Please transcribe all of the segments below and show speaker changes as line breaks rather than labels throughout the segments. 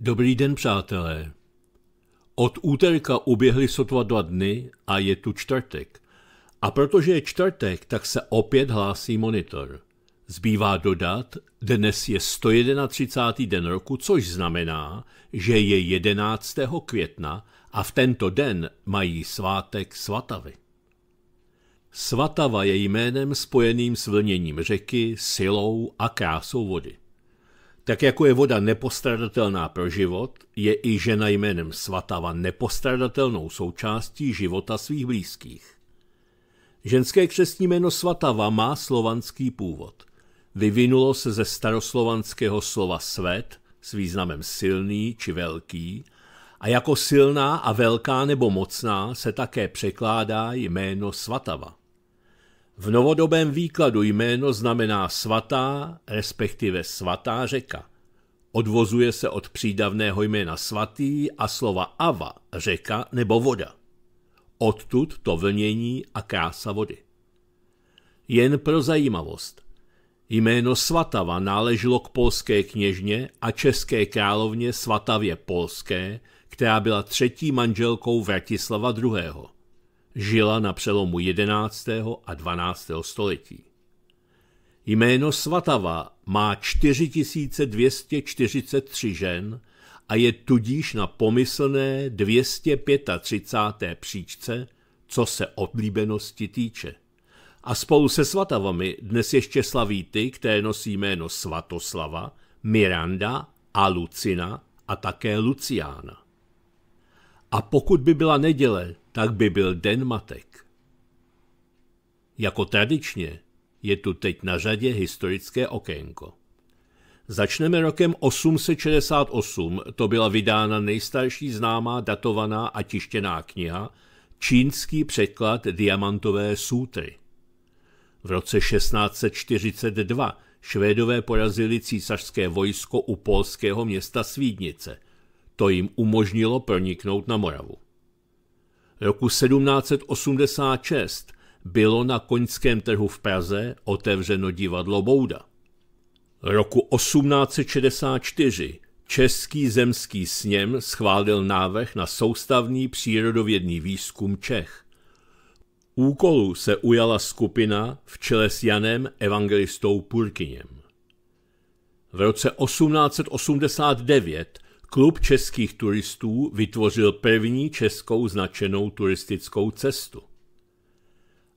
Dobrý den, přátelé. Od úterka uběhly sotva dva dny a je tu čtvrtek. A protože je čtvrtek, tak se opět hlásí monitor. Zbývá dodat, dnes je 131. den roku, což znamená, že je 11. května a v tento den mají svátek svatavy. Svatava je jménem spojeným s vlněním řeky, silou a krásou vody. Tak jako je voda nepostradatelná pro život, je i žena jménem Svatava nepostradatelnou součástí života svých blízkých. Ženské křestní jméno Svatava má slovanský původ. Vyvinulo se ze staroslovanského slova svet s významem silný či velký a jako silná a velká nebo mocná se také překládá jméno Svatava. V novodobém výkladu jméno znamená svatá, respektive svatá řeka. Odvozuje se od přídavného jména svatý a slova ava, řeka nebo voda. Odtud to vlnění a krása vody. Jen pro zajímavost. Jméno Svatava náleželo k polské kněžně a české královně Svatavě Polské, která byla třetí manželkou Vratislava II žila na přelomu 11. a 12. století. Jméno Svatava má 4243 žen a je tudíž na pomyslné 235. příčce, co se oblíbenosti týče. A spolu se svatavami dnes ještě slaví ty, které nosí jméno Svatoslava, Miranda a Lucina a také Luciána. A pokud by byla neděle, tak by byl den matek. Jako tradičně je tu teď na řadě historické okénko. Začneme rokem 868, to byla vydána nejstarší známá datovaná a tištěná kniha, čínský překlad diamantové sútry. V roce 1642 Švédové porazili císařské vojsko u polského města Svídnice. To jim umožnilo proniknout na Moravu roku 1786 bylo na koňském trhu v Praze otevřeno divadlo Bouda. Roku 1864 Český zemský sněm schválil návrh na soustavný přírodovědný výzkum Čech. Úkolu se ujala skupina v čele s Janem Evangelistou Purkyněm. V roce 1889 Klub českých turistů vytvořil první českou značenou turistickou cestu.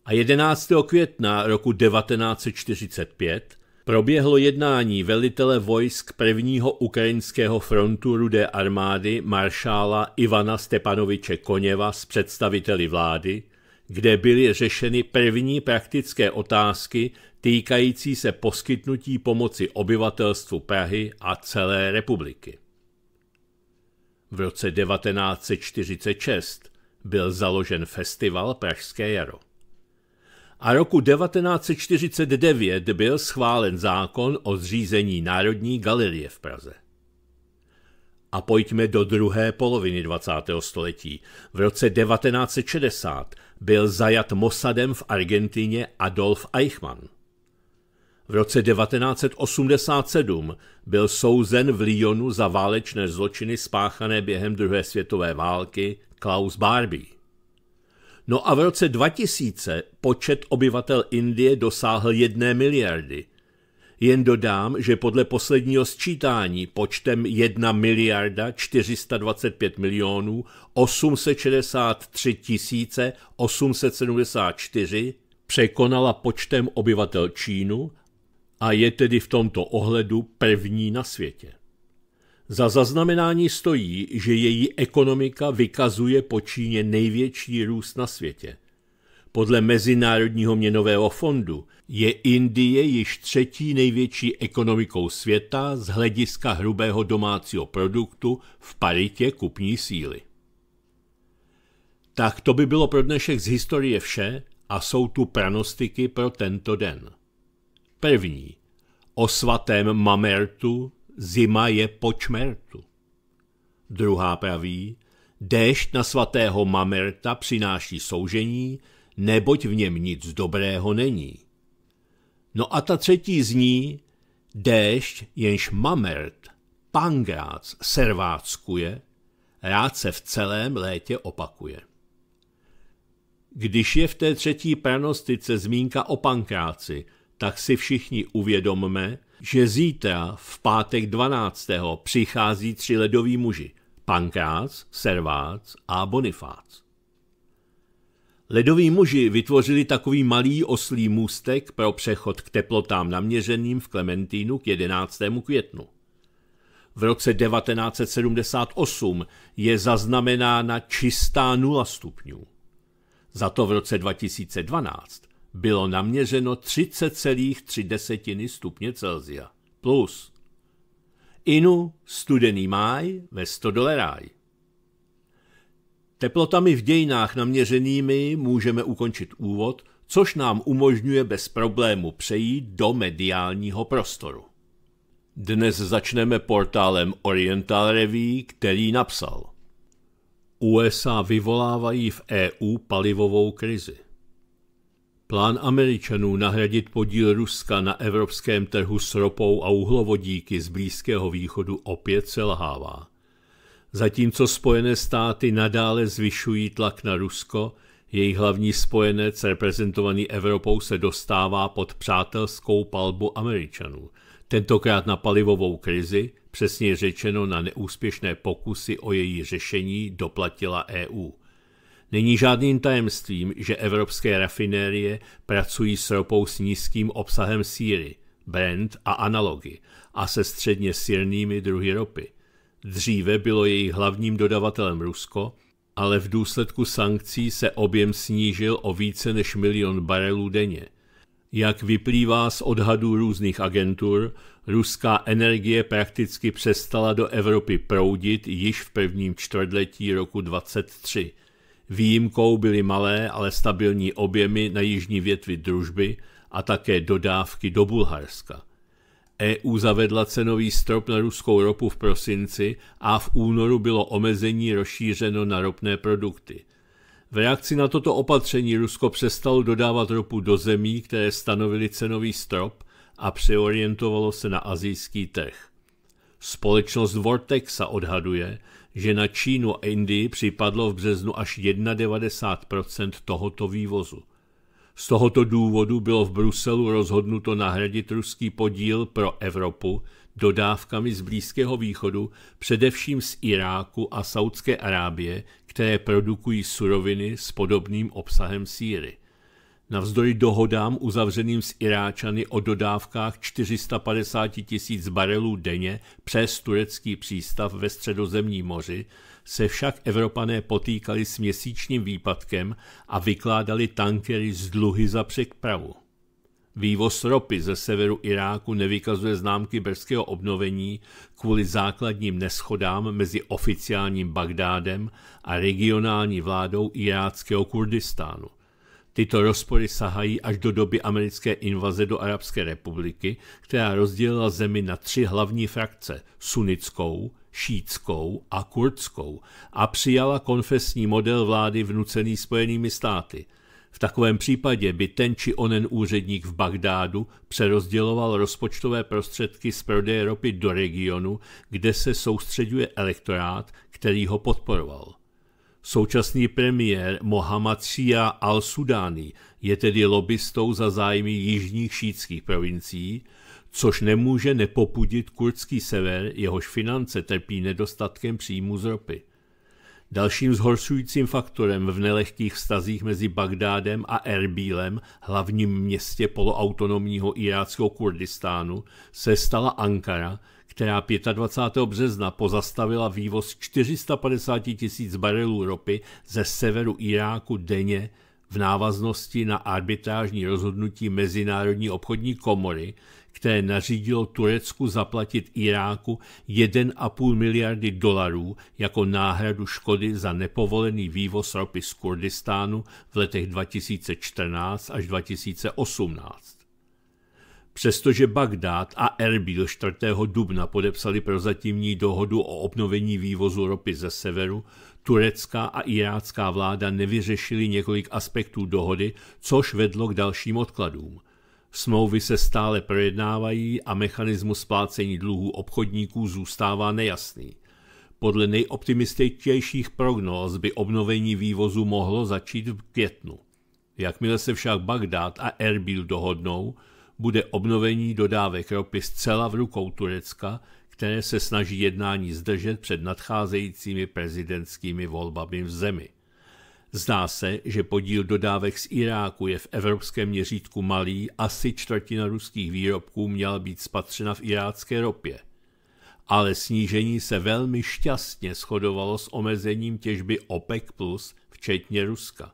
A 11. května roku 1945 proběhlo jednání velitele vojsk prvního ukrajinského frontu Rudé armády maršála Ivana Stepanoviče Koněva s představiteli vlády, kde byly řešeny první praktické otázky týkající se poskytnutí pomoci obyvatelstvu Prahy a celé republiky. V roce 1946 byl založen festival Pražské jaro. A roku 1949 byl schválen zákon o zřízení Národní galerie v Praze. A pojďme do druhé poloviny 20. století. V roce 1960 byl zajat Mossadem v Argentině Adolf Eichmann. V roce 1987 byl souzen v Lyonu za válečné zločiny spáchané během druhé světové války Klaus Barbie. No a v roce 2000 počet obyvatel Indie dosáhl jedné miliardy. Jen dodám, že podle posledního sčítání počtem 1 miliarda 425 milionů 863 tisíce 874 překonala počtem obyvatel Čínu a je tedy v tomto ohledu první na světě. Za zaznamenání stojí, že její ekonomika vykazuje po Číně největší růst na světě. Podle Mezinárodního měnového fondu je Indie již třetí největší ekonomikou světa z hlediska hrubého domácího produktu v paritě kupní síly. Tak to by bylo pro dnešek z historie vše a jsou tu pranostiky pro tento den. První. O svatém Mamertu zima je po čmertu. Druhá praví, déšť na svatého Mamerta přináší soužení, neboť v něm nic dobrého není. No a ta třetí zní, déšť, jenž Mamert pangrác serváckuje, rád se v celém létě opakuje. Když je v té třetí pranostice zmínka o pankráci, tak si všichni uvědomme, že zítra v pátek 12. přichází tři ledoví muži – Pankrác, Servác a Bonifác. Ledoví muži vytvořili takový malý oslý můstek pro přechod k teplotám naměřeným v Klementínu k 11. květnu. V roce 1978 je zaznamenána čistá nula stupňů. Za to v roce 2012 bylo naměřeno 30,3 stupně Celsia. Plus. Inu studený máj ve 100 doleráj. Teplotami v dějinách naměřenými můžeme ukončit úvod, což nám umožňuje bez problému přejít do mediálního prostoru. Dnes začneme portálem Oriental Review, který napsal USA vyvolávají v EU palivovou krizi. Plán Američanů nahradit podíl Ruska na evropském trhu s ropou a uhlovodíky z Blízkého východu opět selhává. Zatímco Spojené státy nadále zvyšují tlak na Rusko, jejich hlavní spojenec reprezentovaný Evropou se dostává pod přátelskou palbu Američanů, tentokrát na palivovou krizi, přesně řečeno na neúspěšné pokusy o její řešení doplatila EU. Není žádným tajemstvím, že evropské rafinérie pracují s ropou s nízkým obsahem síry, Brent a analogy a se středně sírnými druhy ropy. Dříve bylo jejich hlavním dodavatelem Rusko, ale v důsledku sankcí se objem snížil o více než milion barelů denně. Jak vyplývá z odhadů různých agentur, ruská energie prakticky přestala do Evropy proudit již v prvním čtvrtletí roku 23 Výjimkou byly malé, ale stabilní objemy na jižní větvi družby a také dodávky do Bulharska. EU zavedla cenový strop na ruskou ropu v prosinci a v únoru bylo omezení rozšířeno na ropné produkty. V reakci na toto opatření Rusko přestalo dodávat ropu do zemí, které stanovily cenový strop a přeorientovalo se na azijský trh. Společnost Vortexa odhaduje, že na Čínu a Indii připadlo v březnu až 91% tohoto vývozu. Z tohoto důvodu bylo v Bruselu rozhodnuto nahradit ruský podíl pro Evropu dodávkami z Blízkého východu, především z Iráku a Saudské Arábie, které produkují suroviny s podobným obsahem síry. Navzdory dohodám uzavřeným s Iráčany o dodávkách 450 tisíc barelů denně přes turecký přístav ve středozemní moři, se však Evropané potýkali s měsíčním výpadkem a vykládali tankery z dluhy za přepravu. Vývoz ropy ze severu Iráku nevykazuje známky brzkého obnovení kvůli základním neschodám mezi oficiálním Bagdádem a regionální vládou iráckého Kurdistánu – Tyto rozpory sahají až do doby americké invaze do Arabské republiky, která rozdělila zemi na tři hlavní frakce – sunickou, šítskou a kurdskou a přijala konfesní model vlády vnucený Spojenými státy. V takovém případě by ten či onen úředník v Bagdádu přerozděloval rozpočtové prostředky z prodeje ropy do regionu, kde se soustředuje elektorát, který ho podporoval. Současný premiér Mohammad Shia al-Sudány je tedy lobbystou za zájmy jižních šítských provincií, což nemůže nepopudit kurdský sever, jehož finance trpí nedostatkem příjmu z ropy. Dalším zhoršujícím faktorem v nelehkých vztazích mezi Bagdádem a Erbílem, hlavním městě poloautonomního iráckého Kurdistánu, se stala Ankara, která 25. března pozastavila vývoz 450 tisíc barelů ropy ze severu Iráku denně v návaznosti na arbitrážní rozhodnutí Mezinárodní obchodní komory, které nařídilo Turecku zaplatit Iráku 1,5 miliardy dolarů jako náhradu škody za nepovolený vývoz ropy z Kurdistánu v letech 2014 až 2018. Přestože Bagdád a Erbil 4. dubna podepsali prozatímní dohodu o obnovení vývozu ropy ze severu, turecká a irácká vláda nevyřešili několik aspektů dohody, což vedlo k dalším odkladům. Smlouvy se stále projednávají a mechanismus splácení dluhů obchodníků zůstává nejasný. Podle nejoptimističtějších prognóz by obnovení vývozu mohlo začít v květnu. Jakmile se však Bagdád a Erbil dohodnou, bude obnovení dodávek ropy zcela v rukou Turecka, které se snaží jednání zdržet před nadcházejícími prezidentskými volbami v zemi. Zdá se, že podíl dodávek z Iráku je v evropském měřítku malý, asi čtvrtina ruských výrobků měla být spatřena v irácké ropě. Ale snížení se velmi šťastně shodovalo s omezením těžby OPEC+, včetně Ruska.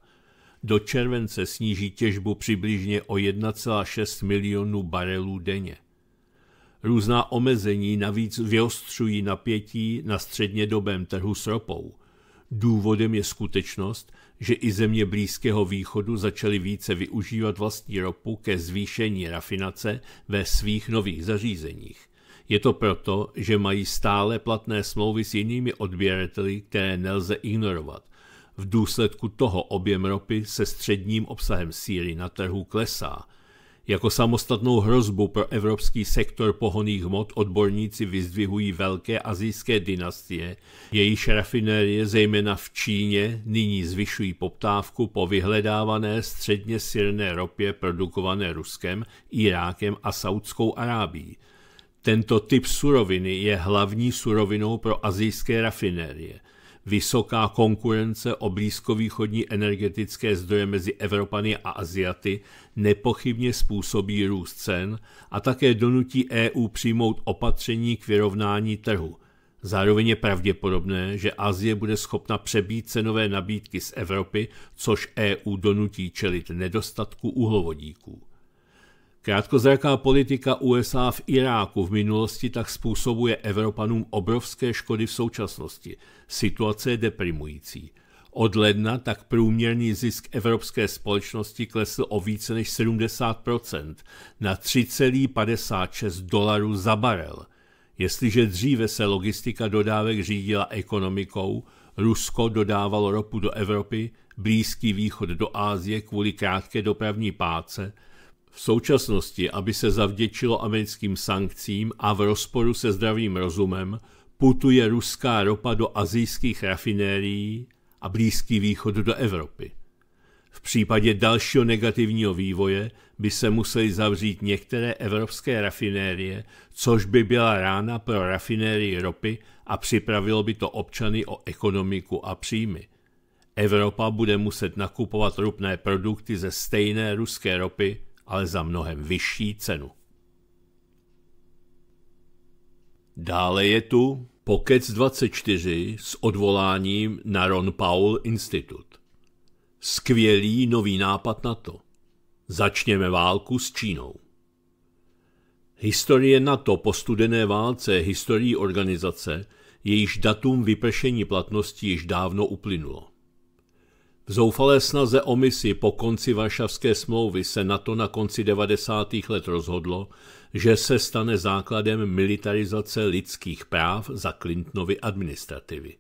Do července sníží těžbu přibližně o 1,6 milionů barelů denně. Různá omezení navíc vyostřují napětí na střednědobém trhu s ropou. Důvodem je skutečnost, že i země Blízkého východu začaly více využívat vlastní ropu ke zvýšení rafinace ve svých nových zařízeních. Je to proto, že mají stále platné smlouvy s jinými odběrateli, které nelze ignorovat. V důsledku toho objem ropy se středním obsahem síry na trhu klesá – jako samostatnou hrozbu pro evropský sektor pohoných hmot odborníci vyzdvihují velké azijské dynastie, jejíž rafinérie zejména v Číně nyní zvyšují poptávku po vyhledávané středně sirné ropě produkované Ruskem, Irákem a Saudskou Arábií. Tento typ suroviny je hlavní surovinou pro azijské rafinérie – Vysoká konkurence o blízkovýchodní energetické zdroje mezi Evropany a Aziaty nepochybně způsobí růst cen a také donutí EU přijmout opatření k vyrovnání trhu. Zároveň je pravděpodobné, že Azie bude schopna přebít cenové nabídky z Evropy, což EU donutí čelit nedostatku uhlovodíků. Krátkozraká politika USA v Iráku v minulosti tak způsobuje Evropanům obrovské škody v současnosti. Situace je deprimující. Od ledna tak průměrný zisk evropské společnosti klesl o více než 70% na 3,56 dolarů za barel. Jestliže dříve se logistika dodávek řídila ekonomikou, Rusko dodávalo ropu do Evropy, Blízký východ do Ázie kvůli krátké dopravní páce – v současnosti, aby se zavděčilo americkým sankcím a v rozporu se zdravým rozumem, putuje ruská ropa do azijských rafinérií a Blízký východ do Evropy. V případě dalšího negativního vývoje by se museli zavřít některé evropské rafinérie, což by byla rána pro rafinérii ropy a připravilo by to občany o ekonomiku a příjmy. Evropa bude muset nakupovat ropné produkty ze stejné ruské ropy ale za mnohem vyšší cenu. Dále je tu Pokec 24 s odvoláním na Ron Paul Institut. Skvělý nový nápad na to. Začněme válku s Čínou. Historie NATO po studené válce je historií organizace, jejíž datum vypršení platnosti již dávno uplynulo. V zoufalé snaze o misi po konci Varšavské smlouvy se NATO na konci 90. let rozhodlo, že se stane základem militarizace lidských práv za Clintonovy administrativy.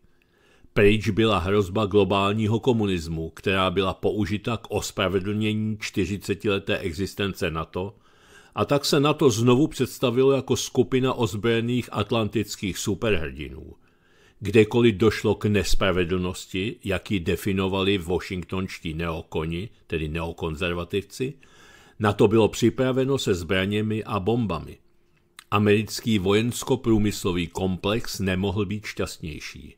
Pryč byla hrozba globálního komunismu, která byla použita k ospravedlnění 40-leté existence NATO, a tak se NATO znovu představilo jako skupina ozbrojených atlantických superhrdinů – Kdekoliv došlo k nespravedlnosti, jak ji definovali washingtonští neokoni, tedy neokonzervativci, na to bylo připraveno se zbraněmi a bombami. Americký vojensko-průmyslový komplex nemohl být šťastnější.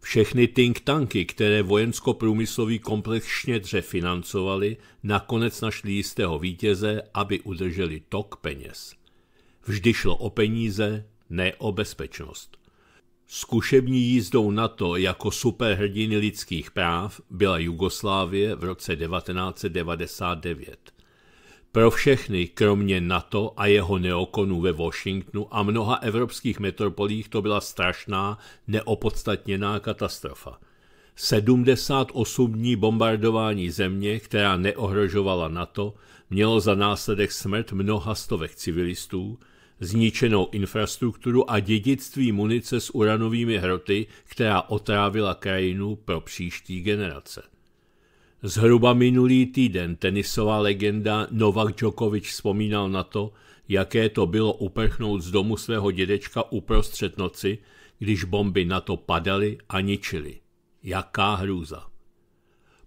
Všechny think tanky, které vojensko-průmyslový komplex šnědře financovali, nakonec našli jistého vítěze, aby udrželi tok peněz. Vždy šlo o peníze, ne o bezpečnost. Zkušební jízdou NATO jako superhrdiny lidských práv byla Jugoslávie v roce 1999. Pro všechny, kromě NATO a jeho neokonů ve Washingtonu a mnoha evropských metropolích to byla strašná, neopodstatněná katastrofa. 78 dní bombardování země, která neohrožovala NATO, mělo za následek smrt mnoha stovek civilistů, zničenou infrastrukturu a dědictví munice s uranovými hroty, která otrávila krajinu pro příští generace. Zhruba minulý týden tenisová legenda Novak Djokovic vzpomínal na to, jaké to bylo uprchnout z domu svého dědečka uprostřed noci, když bomby na to padaly a ničily. Jaká hrůza.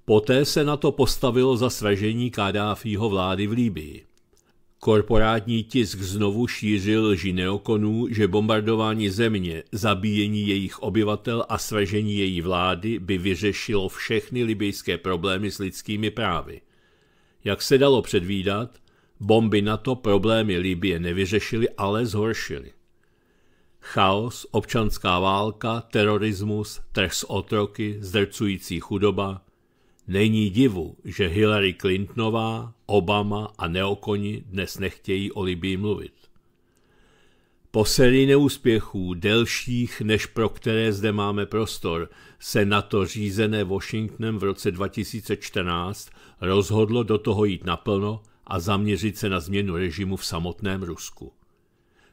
Poté se na to postavilo za sražení Kadáfího vlády v Líbii. Korporátní tisk znovu šířil lži neokonů, že bombardování země, zabíjení jejich obyvatel a sražení její vlády by vyřešilo všechny libijské problémy s lidskými právy. Jak se dalo předvídat, bomby na to problémy Libie nevyřešily, ale zhoršily. Chaos, občanská válka, terorismus, trh s otroky, zdrcující chudoba – Není divu, že Hillary Clintonová, Obama a neokoni dnes nechtějí o Libii mluvit. Po sérii neúspěchů, delších než pro které zde máme prostor, se na to řízené Washingtonem v roce 2014 rozhodlo do toho jít naplno a zaměřit se na změnu režimu v samotném Rusku.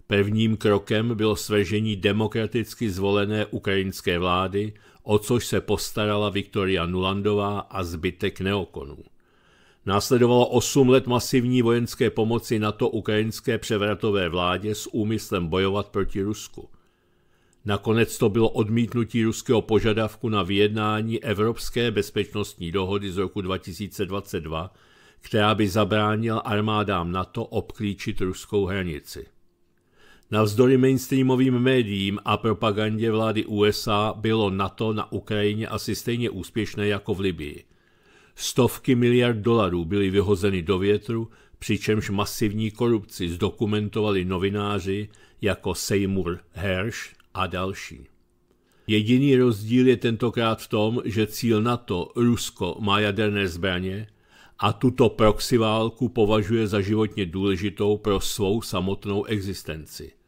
Prvním krokem bylo svržení demokraticky zvolené ukrajinské vlády, o což se postarala Viktoria Nulandová a zbytek neokonů. Následovalo 8 let masivní vojenské pomoci NATO ukrajinské převratové vládě s úmyslem bojovat proti Rusku. Nakonec to bylo odmítnutí ruského požadavku na vyjednání Evropské bezpečnostní dohody z roku 2022, která by zabránila armádám NATO obklíčit ruskou hranici. Navzdory mainstreamovým médiím a propagandě vlády USA bylo NATO na Ukrajině asi stejně úspěšné jako v Libii. Stovky miliard dolarů byly vyhozeny do větru, přičemž masivní korupci zdokumentovali novináři jako Seymour Hersh a další. Jediný rozdíl je tentokrát v tom, že cíl NATO, Rusko, má jaderné zbraně a tuto proxy válku považuje za životně důležitou pro svou samotnou existenci.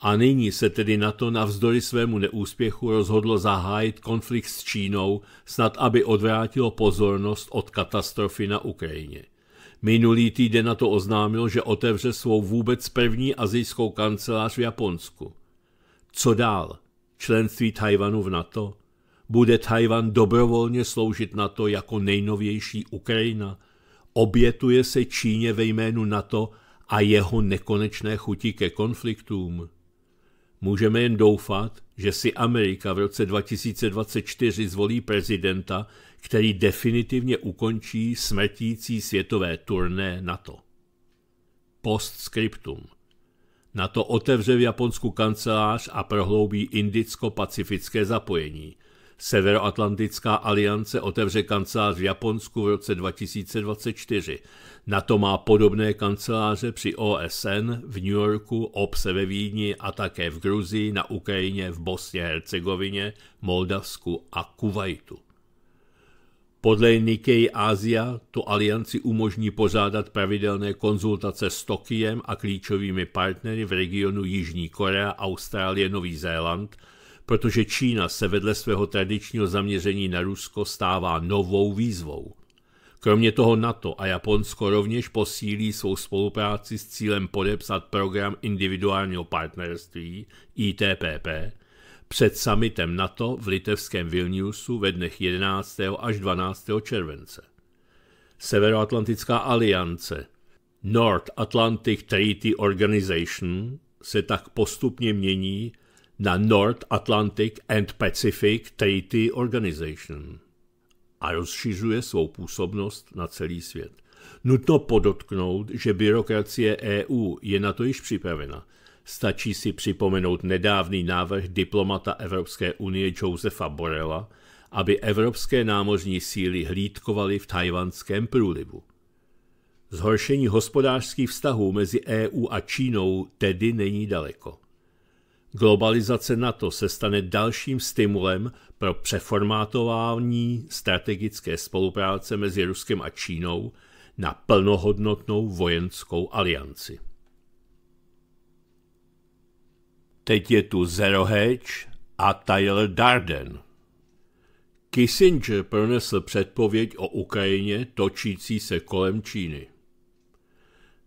A nyní se tedy na to navzdory svému neúspěchu rozhodlo zahájit konflikt s Čínou, snad aby odvrátilo pozornost od katastrofy na Ukrajině. Minulý týden na to oznámil, že otevře svou vůbec první azijskou kancelář v Japonsku. Co dál? Členství Tajvanu v NATO? Bude Tajvan dobrovolně sloužit NATO jako nejnovější Ukrajina? Obětuje se Číně ve jménu NATO a jeho nekonečné chuti ke konfliktům? Můžeme jen doufat, že si Amerika v roce 2024 zvolí prezidenta, který definitivně ukončí smrtící světové turné NATO. Postscriptum. NATO otevře v Japonsku kancelář a prohloubí indicko-pacifické zapojení – Severoatlantická aliance otevře kancelář v Japonsku v roce 2024. NATO má podobné kanceláře při OSN v New Yorku, obse ve Vídni a také v Gruzii, na Ukrajině, v Bosně, Hercegovině, Moldavsku a Kuwaitu. Podle Nikkei Asia to alianci umožní pořádat pravidelné konzultace s Tokiem a klíčovými partnery v regionu Jižní Korea, Austrálie, Nový Zéland – protože Čína se vedle svého tradičního zaměření na Rusko stává novou výzvou. Kromě toho NATO a Japonsko rovněž posílí svou spolupráci s cílem podepsat program individuálního partnerství ITPP před summitem NATO v litevském Vilniusu ve dnech 11. až 12. července. Severoatlantická aliance North Atlantic Treaty Organization se tak postupně mění na North Atlantic and Pacific Treaty Organization a rozšiřuje svou působnost na celý svět. Nutno podotknout, že byrokracie EU je na to již připravena. Stačí si připomenout nedávný návrh diplomata Evropské unie Josefa Borela, aby evropské námořní síly hlídkovaly v tajvanském průlivu. Zhoršení hospodářských vztahů mezi EU a Čínou tedy není daleko. Globalizace NATO se stane dalším stimulem pro přeformátování strategické spolupráce mezi Ruskem a Čínou na plnohodnotnou vojenskou alianci. Teď je tu Zero Hedge a Tyler Darden. Kissinger pronesl předpověď o Ukrajině točící se kolem Číny.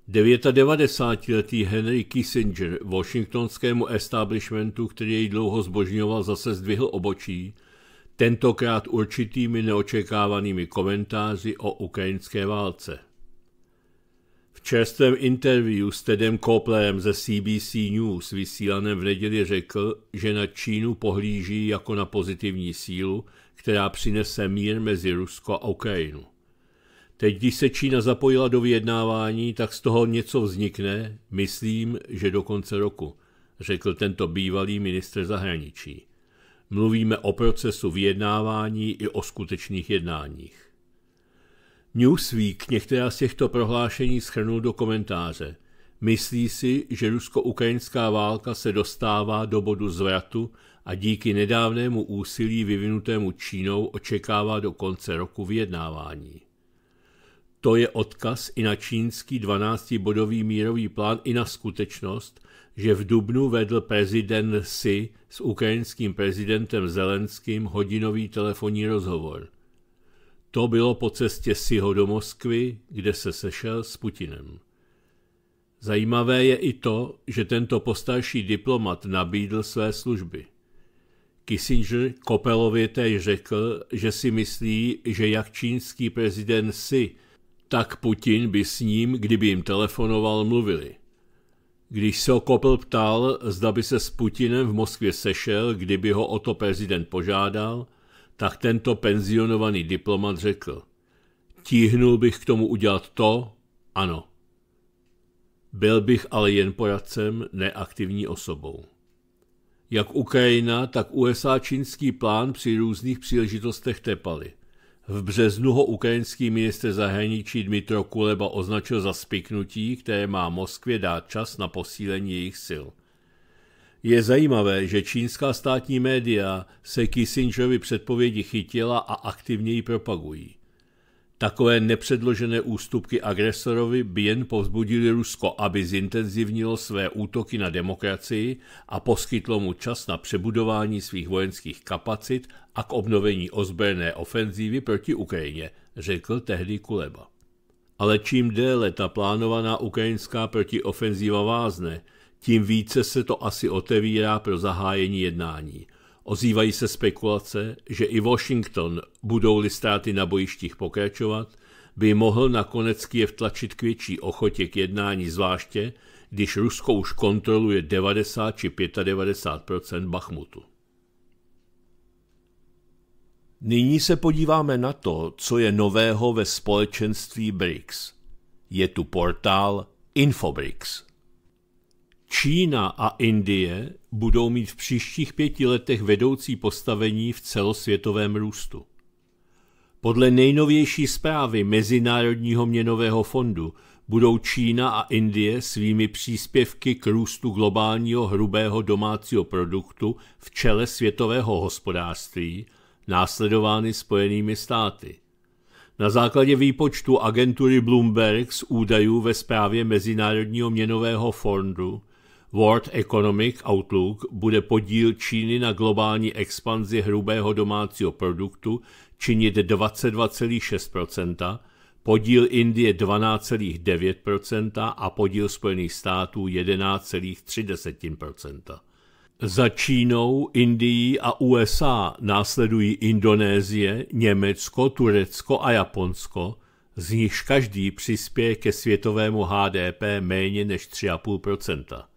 99-letý Henry Kissinger washingtonskému establishmentu, který jej dlouho zbožňoval, zase zdvihl obočí, tentokrát určitými neočekávanými komentáři o ukrajinské válce. V čerstvém interview s Tedem Koplerem ze CBC News vysílaném v neděli řekl, že na Čínu pohlíží jako na pozitivní sílu, která přinese mír mezi Rusko a Ukrajinu. Teď, když se Čína zapojila do vyjednávání, tak z toho něco vznikne, myslím, že do konce roku, řekl tento bývalý ministr zahraničí. Mluvíme o procesu vyjednávání i o skutečných jednáních. Newsweek některá z těchto prohlášení schrnul do komentáře. Myslí si, že rusko-ukrajinská válka se dostává do bodu zvratu a díky nedávnému úsilí vyvinutému Čínou očekává do konce roku vyjednávání. To je odkaz i na čínský 12-bodový mírový plán i na skutečnost, že v Dubnu vedl prezident Xi s ukrajinským prezidentem Zelenským hodinový telefonní rozhovor. To bylo po cestě Siho do Moskvy, kde se sešel s Putinem. Zajímavé je i to, že tento postarší diplomat nabídl své služby. Kissinger Kopelově též řekl, že si myslí, že jak čínský prezident Xi, tak Putin by s ním, kdyby jim telefonoval, mluvili. Když se Kopel ptal, zda by se s Putinem v Moskvě sešel, kdyby ho o to prezident požádal, tak tento penzionovaný diplomat řekl, tíhnul bych k tomu udělat to, ano. Byl bych ale jen poradcem, neaktivní osobou. Jak Ukrajina, tak USA čínský plán při různých příležitostech tepali. V březnu ho ukrajinský ministr zahraničí Dmitro Kuleba označil za spiknutí, které má Moskvě dát čas na posílení jejich sil – je zajímavé, že čínská státní média se Kissingerovi předpovědi chytila a aktivně ji propagují. Takové nepředložené ústupky agresorovi by jen povzbudili Rusko, aby zintenzivnilo své útoky na demokracii a poskytlo mu čas na přebudování svých vojenských kapacit a k obnovení ozbrojené ofenzívy proti Ukrajině, řekl tehdy Kuleba. Ale čím déle ta plánovaná ukrajinská protiofenzíva vázne, tím více se to asi otevírá pro zahájení jednání. Ozývají se spekulace, že i Washington, budou-li ztráty na bojištích pokračovat, by mohl nakonec Kiev tlačit k větší ochotě k jednání, zvláště když Rusko už kontroluje 90 či 95% Bachmutu. Nyní se podíváme na to, co je nového ve společenství BRICS. Je tu portál Infobrix. Čína a Indie budou mít v příštích pěti letech vedoucí postavení v celosvětovém růstu. Podle nejnovější zprávy Mezinárodního měnového fondu budou Čína a Indie svými příspěvky k růstu globálního hrubého domácího produktu v čele světového hospodářství následovány Spojenými státy. Na základě výpočtu agentury Bloomberg z údajů ve zprávě Mezinárodního měnového fondu World Economic Outlook bude podíl Číny na globální expanzi hrubého domácího produktu činit 22,6%, podíl Indie 12,9% a podíl Spojených států 11,3%. Za Čínou, Indií a USA následují Indonésie, Německo, Turecko a Japonsko, z nichž každý přispěje ke světovému HDP méně než 3,5%.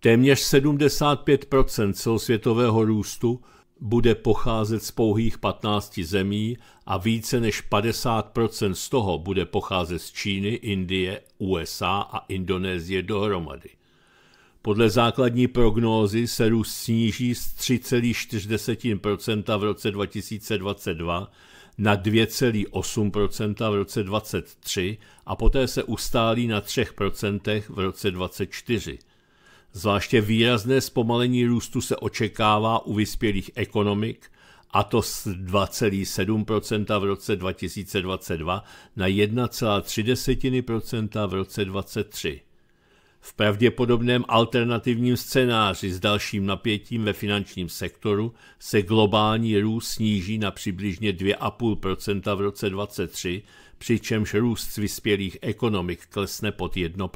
Téměř 75% celosvětového růstu bude pocházet z pouhých 15 zemí a více než 50% z toho bude pocházet z Číny, Indie, USA a Indonésie dohromady. Podle základní prognózy se růst sníží z 3,4% v roce 2022 na 2,8% v roce 2023 a poté se ustálí na 3% v roce 2024. Zvláště výrazné zpomalení růstu se očekává u vyspělých ekonomik, a to z 2,7% v roce 2022 na 1,3% v roce 2023. V pravděpodobném alternativním scénáři s dalším napětím ve finančním sektoru se globální růst sníží na přibližně 2,5% v roce 2023, přičemž růst z vyspělých ekonomik klesne pod 1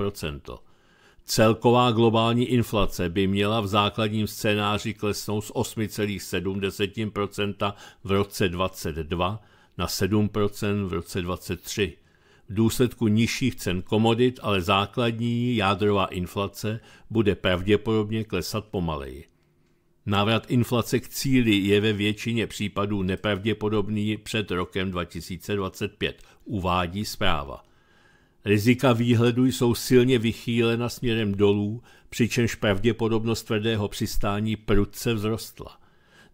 Celková globální inflace by měla v základním scénáři klesnout z 8,7% v roce 2022 na 7% v roce 2023. V důsledku nižších cen komodit, ale základní jádrová inflace bude pravděpodobně klesat pomaleji. Návrat inflace k cíli je ve většině případů nepravděpodobný před rokem 2025, uvádí zpráva. Rizika výhledu jsou silně vychýlena směrem dolů, přičemž pravděpodobnost tvrdého přistání prudce vzrostla.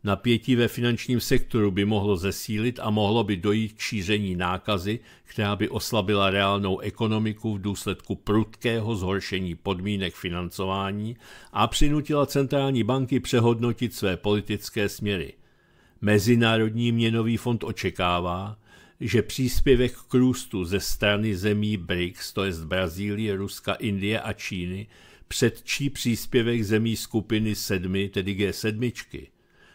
Napětí ve finančním sektoru by mohlo zesílit a mohlo by dojít k šíření nákazy, která by oslabila reálnou ekonomiku v důsledku prudkého zhoršení podmínek financování a přinutila centrální banky přehodnotit své politické směry. Mezinárodní měnový fond očekává, že příspěvek k růstu ze strany zemí BRICS, to je z Brazílie, Ruska, Indie a Číny, předčí příspěvek zemí skupiny sedmi, tedy G7.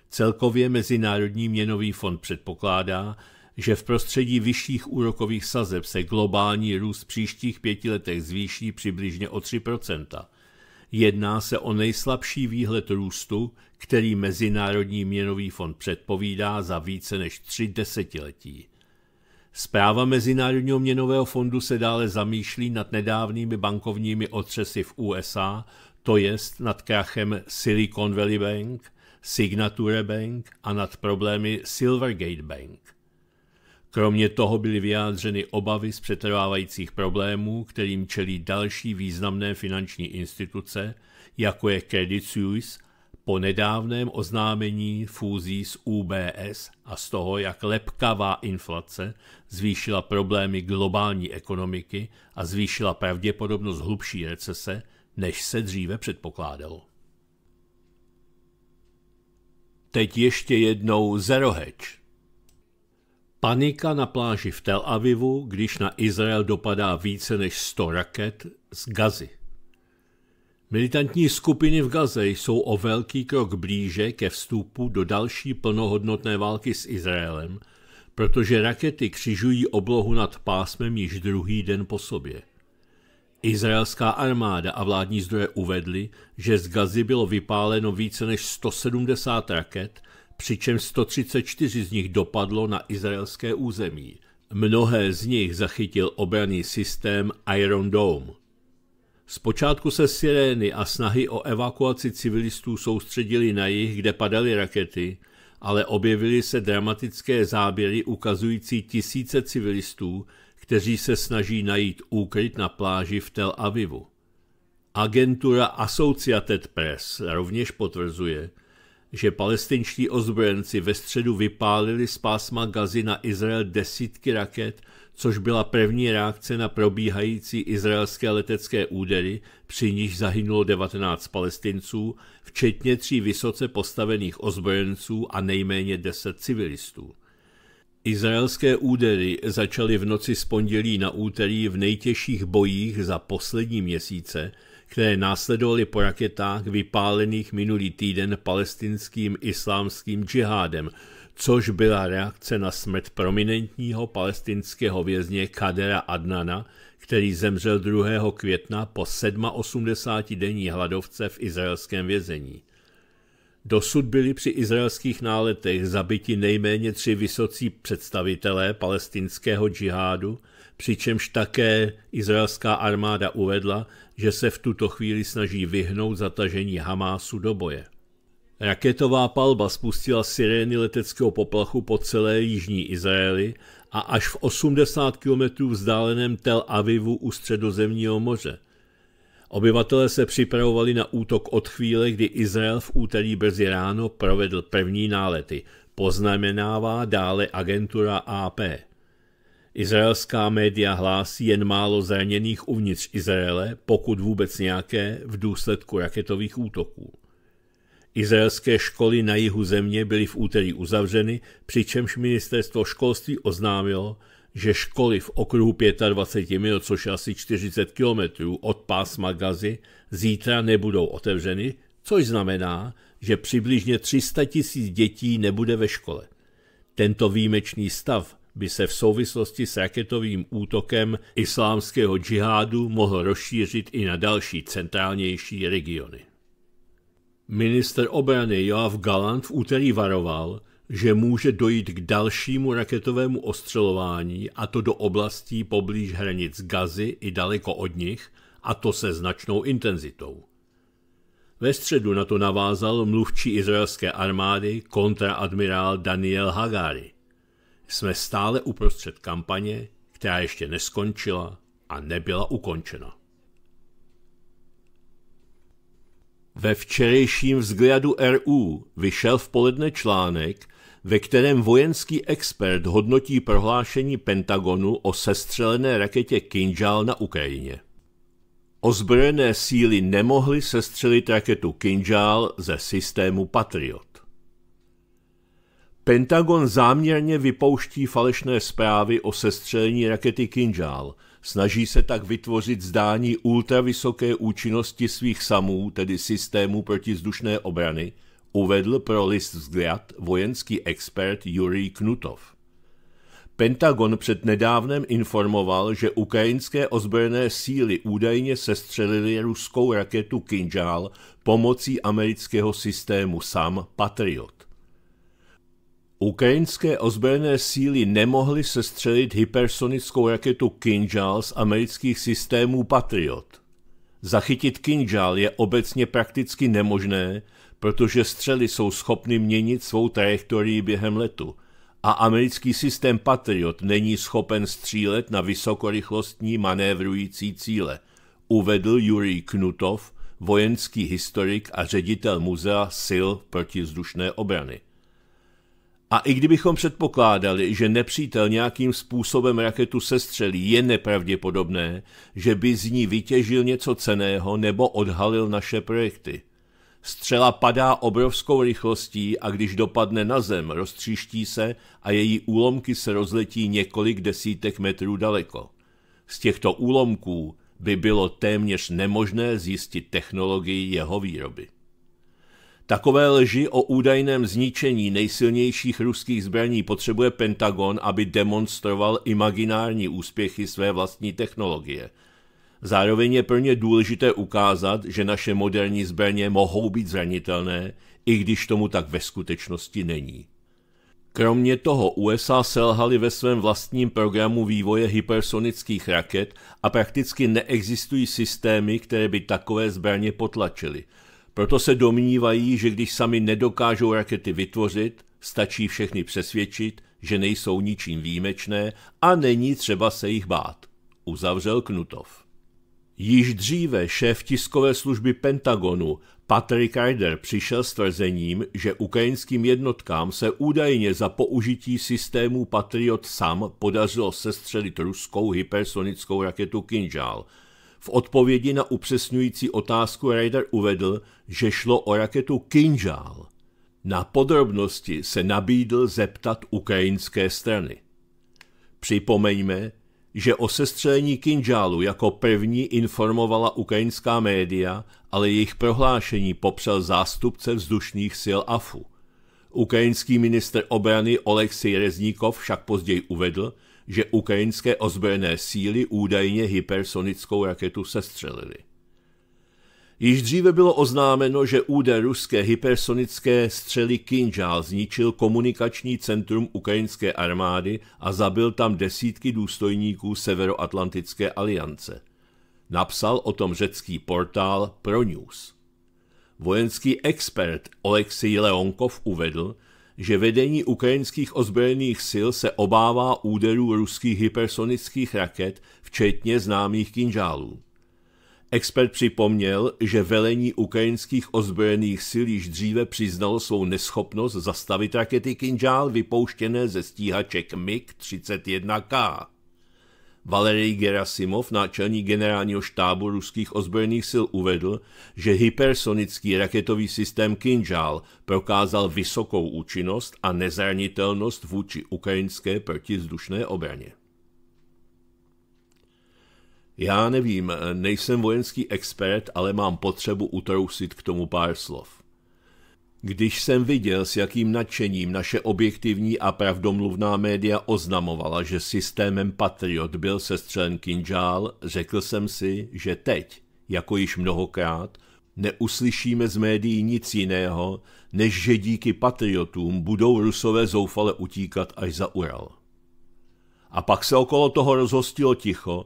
Celkově Mezinárodní měnový fond předpokládá, že v prostředí vyšších úrokových sazeb se globální růst v příštích pěti letech zvýší přibližně o 3% Jedná se o nejslabší výhled růstu, který Mezinárodní měnový fond předpovídá za více než tři desetiletí. Zpráva Mezinárodního měnového fondu se dále zamýšlí nad nedávnými bankovními otřesy v USA, to jest nad krachem Silicon Valley Bank, Signature Bank a nad problémy Silvergate Bank. Kromě toho byly vyjádřeny obavy z přetrvávajících problémů, kterým čelí další významné finanční instituce, jako je Credit Suisse, po nedávném oznámení fúzí s UBS a z toho, jak lepkavá inflace zvýšila problémy globální ekonomiky a zvýšila pravděpodobnost hlubší recese, než se dříve předpokládalo. Teď ještě jednou Zero Hedge. Panika na pláži v Tel Avivu, když na Izrael dopadá více než 100 raket z Gazy. Militantní skupiny v Gaze jsou o velký krok blíže ke vstupu do další plnohodnotné války s Izraelem, protože rakety křižují oblohu nad pásmem již druhý den po sobě. Izraelská armáda a vládní zdroje uvedly, že z Gazy bylo vypáleno více než 170 raket, přičemž 134 z nich dopadlo na izraelské území. Mnohé z nich zachytil obraný systém Iron Dome. Zpočátku se sirény a snahy o evakuaci civilistů soustředili na jich, kde padaly rakety, ale objevily se dramatické záběry ukazující tisíce civilistů, kteří se snaží najít úkryt na pláži v Tel Avivu. Agentura Associated Press rovněž potvrzuje, že palestinští ozbrojenci ve středu vypálili z pásma Gazy na Izrael desítky raket, což byla první reakce na probíhající izraelské letecké údery, při níž zahynulo 19 palestinců, včetně tří vysoce postavených ozbrojenců a nejméně 10 civilistů. Izraelské údery začaly v noci z pondělí na úterý v nejtěžších bojích za poslední měsíce, které následovaly po raketách vypálených minulý týden palestinským islámským džihádem, což byla reakce na smrt prominentního palestinského vězně Kadera Adnana, který zemřel 2. května po 87 denní hladovce v izraelském vězení. Dosud byli při izraelských náletech zabiti nejméně tři vysocí představitelé palestinského džihádu, přičemž také izraelská armáda uvedla, že se v tuto chvíli snaží vyhnout zatažení Hamásu do boje. Raketová palba spustila sirény leteckého poplachu po celé jižní Izraeli a až v 80 km vzdáleném Tel Avivu u středozemního moře – Obyvatelé se připravovali na útok od chvíle, kdy Izrael v úterý brzy ráno provedl první nálety, poznamenává dále agentura AP. Izraelská média hlásí jen málo zraněných uvnitř Izraele, pokud vůbec nějaké, v důsledku raketových útoků. Izraelské školy na jihu země byly v úterý uzavřeny, přičemž ministerstvo školství oznámilo, že školy v okruhu 25 mil, což je asi 40 kilometrů od pásma Gazy, zítra nebudou otevřeny, což znamená, že přibližně 300 tisíc dětí nebude ve škole. Tento výjimečný stav by se v souvislosti s raketovým útokem islámského džihádu mohl rozšířit i na další centrálnější regiony. Minister obrany Joav Galant v úterý varoval, že může dojít k dalšímu raketovému ostřelování, a to do oblastí poblíž hranic Gazy i daleko od nich, a to se značnou intenzitou. Ve středu na to navázal mluvčí izraelské armády kontraadmirál Daniel Hagari. Jsme stále uprostřed kampaně, která ještě neskončila a nebyla ukončena. Ve včerejším vzhledu RU vyšel v poledne článek, ve kterém vojenský expert hodnotí prohlášení Pentagonu o sestřelené raketě Kinjal na Ukrajině. Ozbrojené síly nemohly sestřelit raketu Kinjal ze systému Patriot. Pentagon záměrně vypouští falešné zprávy o sestřelení rakety Kinjal. Snaží se tak vytvořit zdání ultravysoké účinnosti svých samů, tedy systému protizdušné obrany, uvedl pro list vzгляд vojenský expert Jurij Knutov. Pentagon před nedávnem informoval, že ukrajinské ozbrojené síly údajně sestřelily ruskou raketu Kinjal pomocí amerického systému SAM Patriot. Ukrajinské ozbrojené síly nemohly sestřelit hypersonickou raketu Kinjal z amerických systémů Patriot. Zachytit Kinjal je obecně prakticky nemožné, protože střely jsou schopny měnit svou trajektorii během letu a americký systém Patriot není schopen střílet na vysokorychlostní manévrující cíle, uvedl Jurij Knutov, vojenský historik a ředitel muzea sil protizdušné obrany. A i kdybychom předpokládali, že nepřítel nějakým způsobem raketu sestřelí, je nepravděpodobné, že by z ní vytěžil něco ceného nebo odhalil naše projekty. Střela padá obrovskou rychlostí a když dopadne na zem, roztříští se a její úlomky se rozletí několik desítek metrů daleko. Z těchto úlomků by bylo téměř nemožné zjistit technologii jeho výroby. Takové lži o údajném zničení nejsilnějších ruských zbraní potřebuje Pentagon, aby demonstroval imaginární úspěchy své vlastní technologie. Zároveň je pro ně důležité ukázat, že naše moderní zbraně mohou být zranitelné, i když tomu tak ve skutečnosti není. Kromě toho USA selhali ve svém vlastním programu vývoje hypersonických raket a prakticky neexistují systémy, které by takové zbraně potlačily – proto se domnívají, že když sami nedokážou rakety vytvořit, stačí všechny přesvědčit, že nejsou ničím výjimečné a není třeba se jich bát. Uzavřel Knutov. Již dříve šéf tiskové služby Pentagonu Patrick Ryder přišel s tvrzením, že ukrajinským jednotkám se údajně za použití systému Patriot SAM podařilo sestřelit ruskou hypersonickou raketu Kinjal – v odpovědi na upřesňující otázku Raider uvedl, že šlo o raketu Kinjal. Na podrobnosti se nabídl zeptat ukrajinské strany. Připomeňme, že o sestřelení Kinjalu jako první informovala ukrajinská média, ale jejich prohlášení popřel zástupce vzdušných sil AFU. Ukrajinský minister obrany Oleksij Rezníkov však později uvedl, že ukrajinské ozbrojené síly údajně hypersonickou raketu sestřelily. Již dříve bylo oznámeno, že úder ruské hypersonické střely Kinjal zničil komunikační centrum ukrajinské armády a zabil tam desítky důstojníků Severoatlantické aliance. Napsal o tom řecký portál ProNews. Vojenský expert Oleksij Leonkov uvedl, že vedení ukrajinských ozbrojených sil se obává úderů ruských hypersonických raket, včetně známých kinžálů. Expert připomněl, že velení ukrajinských ozbrojených sil již dříve přiznalo svou neschopnost zastavit rakety Kinžál vypouštěné ze stíhaček MiG-31K. Valerij Gerasimov, náčelník generálního štábu ruských ozbrojených sil, uvedl, že hypersonický raketový systém Kinjal prokázal vysokou účinnost a nezranitelnost vůči ukrajinské protizdušné obraně. Já nevím, nejsem vojenský expert, ale mám potřebu utrousit k tomu pár slov. Když jsem viděl, s jakým nadšením naše objektivní a pravdomluvná média oznamovala, že systémem Patriot byl sestřelen kinžál, řekl jsem si, že teď, jako již mnohokrát, neuslyšíme z médií nic jiného, než že díky patriotům budou rusové zoufale utíkat až za Ural. A pak se okolo toho rozhostilo ticho,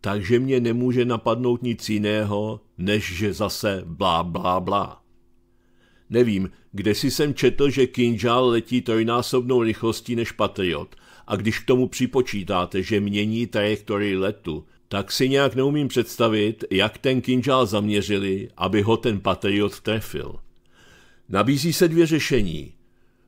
takže mě nemůže napadnout nic jiného, než že zase blá, blá, blá. Nevím, kde si jsem četl, že Kinžál letí trojnásobnou rychlostí než Patriot a když k tomu připočítáte, že mění trajektorii letu, tak si nějak neumím představit, jak ten Kinžál zaměřili, aby ho ten Patriot trefil. Nabízí se dvě řešení.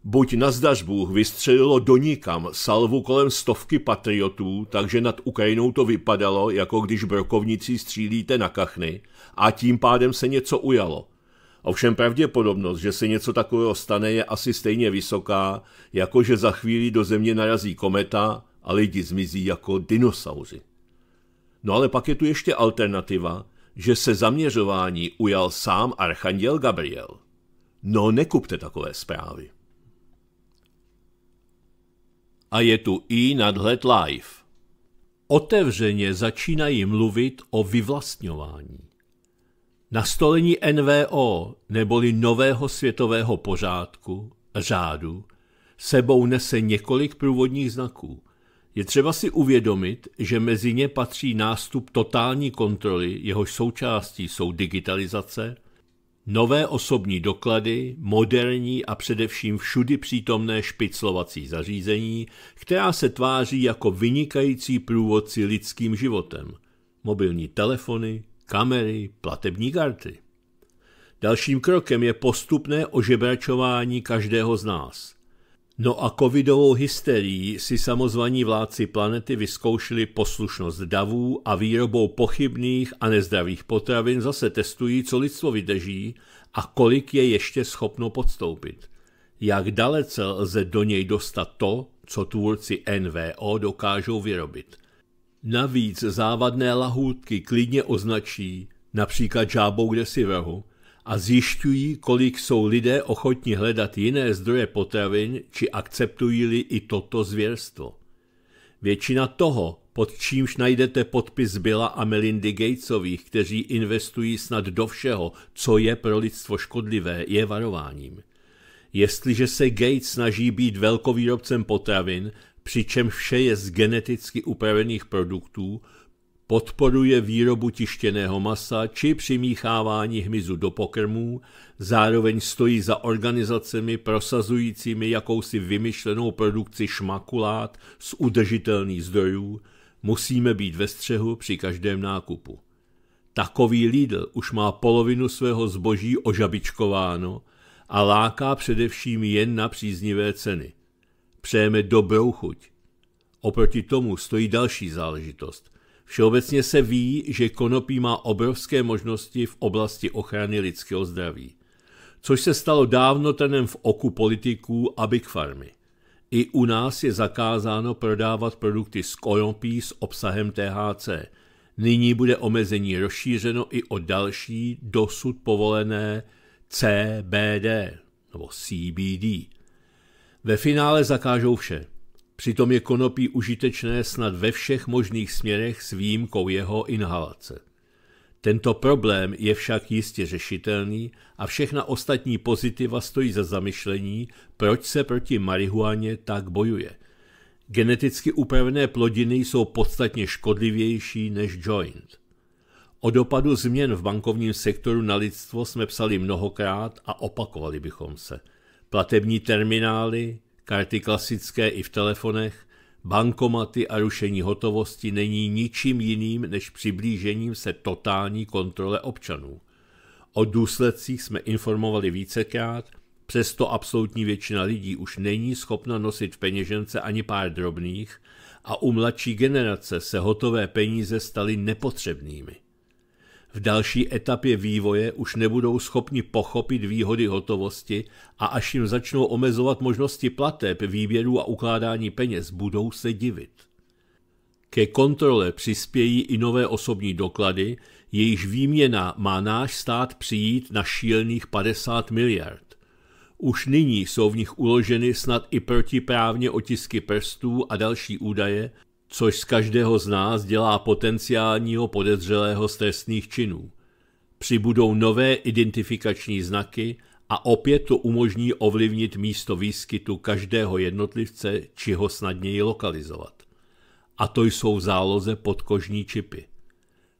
Buď nazdař Bůh vystřelilo do nikam salvu kolem stovky patriotů, takže nad Ukrajinou to vypadalo, jako když brokovnicí střílíte na kachny a tím pádem se něco ujalo. Ovšem pravděpodobnost, že se něco takového stane, je asi stejně vysoká, jako že za chvíli do země narazí kometa a lidi zmizí jako dinosauři. No ale pak je tu ještě alternativa, že se zaměřování ujal sám archanděl Gabriel. No nekupte takové zprávy. A je tu i nadhled live. Otevřeně začínají mluvit o vyvlastňování. Nastolení NVO neboli nového světového pořádku, řádu, sebou nese několik průvodních znaků. Je třeba si uvědomit, že mezi ně patří nástup totální kontroly, jehož součástí jsou digitalizace, nové osobní doklady, moderní a především všudy přítomné špiclovací zařízení, která se tváří jako vynikající průvodci lidským životem. Mobilní telefony, kamery, platební karty. Dalším krokem je postupné ožebračování každého z nás. No a covidovou hysterii si samozvaní vládci planety vyzkoušeli poslušnost davů a výrobou pochybných a nezdravých potravin zase testují, co lidstvo vydrží a kolik je ještě schopno podstoupit. Jak dalece lze do něj dostat to, co tvůrci NVO dokážou vyrobit. Navíc závadné lahůdky klidně označí, například žábou kde si a zjišťují, kolik jsou lidé ochotni hledat jiné zdroje potravin, či akceptují-li i toto zvěrstvo. Většina toho, pod čímž najdete podpis Billa a Melindy Gatesových, kteří investují snad do všeho, co je pro lidstvo škodlivé, je varováním. Jestliže se Gates snaží být velkovýrobcem potravin, přičemž vše je z geneticky upravených produktů, podporuje výrobu tištěného masa či přimíchávání hmyzu do pokrmů, zároveň stojí za organizacemi prosazujícími jakousi vymyšlenou produkci šmakulát z udržitelných zdrojů, musíme být ve střehu při každém nákupu. Takový Lidl už má polovinu svého zboží ožabičkováno a láká především jen na příznivé ceny. Přejeme dobrou chuť. Oproti tomu stojí další záležitost – Všeobecně se ví, že konopí má obrovské možnosti v oblasti ochrany lidského zdraví, což se stalo dávno tenem v oku politiků a big farmy. I u nás je zakázáno prodávat produkty z konopí s obsahem THC. Nyní bude omezení rozšířeno i o další dosud povolené CBD nebo CBD. Ve finále zakážou vše – Přitom je konopí užitečné snad ve všech možných směrech s výjimkou jeho inhalace. Tento problém je však jistě řešitelný a všechna ostatní pozitiva stojí za zamyšlení, proč se proti marihuaně tak bojuje. Geneticky upravené plodiny jsou podstatně škodlivější než joint. O dopadu změn v bankovním sektoru na lidstvo jsme psali mnohokrát a opakovali bychom se. Platební terminály, karty klasické i v telefonech, bankomaty a rušení hotovosti není ničím jiným než přiblížením se totální kontrole občanů. O důsledcích jsme informovali vícekrát, přesto absolutní většina lidí už není schopna nosit v peněžence ani pár drobných a u mladší generace se hotové peníze staly nepotřebnými v další etapě vývoje už nebudou schopni pochopit výhody hotovosti a až jim začnou omezovat možnosti plateb, výběru a ukládání peněz, budou se divit. Ke kontrole přispějí i nové osobní doklady, jejichž výměna má náš stát přijít na šílených 50 miliard. Už nyní jsou v nich uloženy snad i protiprávně otisky prstů a další údaje, což z každého z nás dělá potenciálního podezřelého z trestných činů. Přibudou nové identifikační znaky a opět to umožní ovlivnit místo výskytu každého jednotlivce či ho snadněji lokalizovat. A to jsou v záloze podkožní čipy.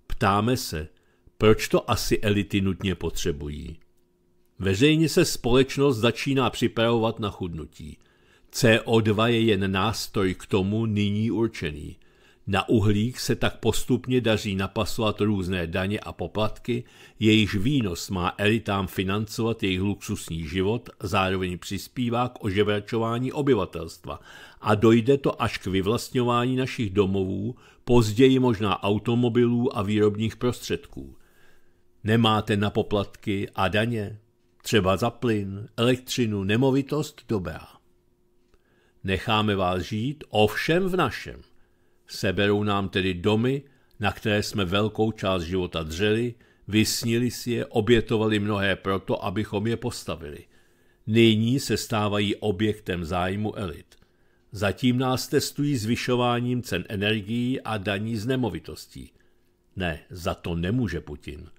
Ptáme se, proč to asi elity nutně potřebují. Veřejně se společnost začíná připravovat na chudnutí. CO2 je jen nástroj k tomu nyní určený. Na uhlík se tak postupně daří napasovat různé daně a poplatky, jejichž výnos má elitám financovat jejich luxusní život, zároveň přispívá k ožebračování obyvatelstva a dojde to až k vyvlastňování našich domovů, později možná automobilů a výrobních prostředků. Nemáte na poplatky a daně? Třeba za plyn, elektřinu, nemovitost dobrá. Necháme vás žít, ovšem v našem. Seberou nám tedy domy, na které jsme velkou část života dřeli, vysnili si je, obětovali mnohé proto, abychom je postavili. Nyní se stávají objektem zájmu elit. Zatím nás testují zvyšováním cen energií a daní z nemovitostí. Ne, za to nemůže Putin.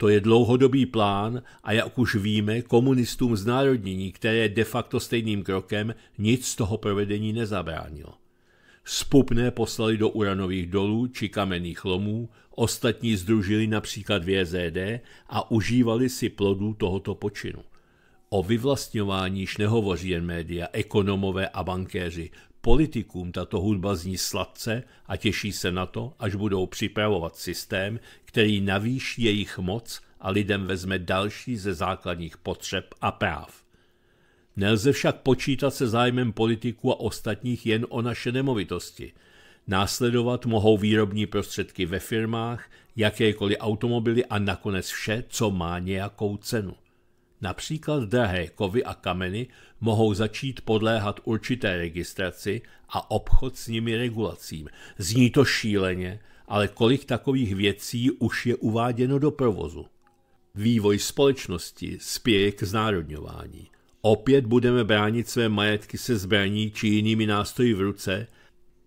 To je dlouhodobý plán a jak už víme, komunistům znárodnění, které de facto stejným krokem, nic z toho provedení nezabránilo. Spupné poslali do uranových dolů či kamenných lomů, ostatní združili například v JZD a užívali si plodů tohoto počinu. O vyvlastňování již nehovoří jen média, ekonomové a bankéři. Politikům tato hudba zní sladce a těší se na to, až budou připravovat systém, který navýší jejich moc a lidem vezme další ze základních potřeb a práv. Nelze však počítat se zájmem politiků a ostatních jen o naše nemovitosti. Následovat mohou výrobní prostředky ve firmách, jakékoliv automobily a nakonec vše, co má nějakou cenu. Například drahé kovy a kameny mohou začít podléhat určité registraci a obchod s nimi regulacím. Zní to šíleně, ale kolik takových věcí už je uváděno do provozu. Vývoj společnosti spěje k znárodňování. Opět budeme bránit své majetky se zbraní či jinými nástroji v ruce,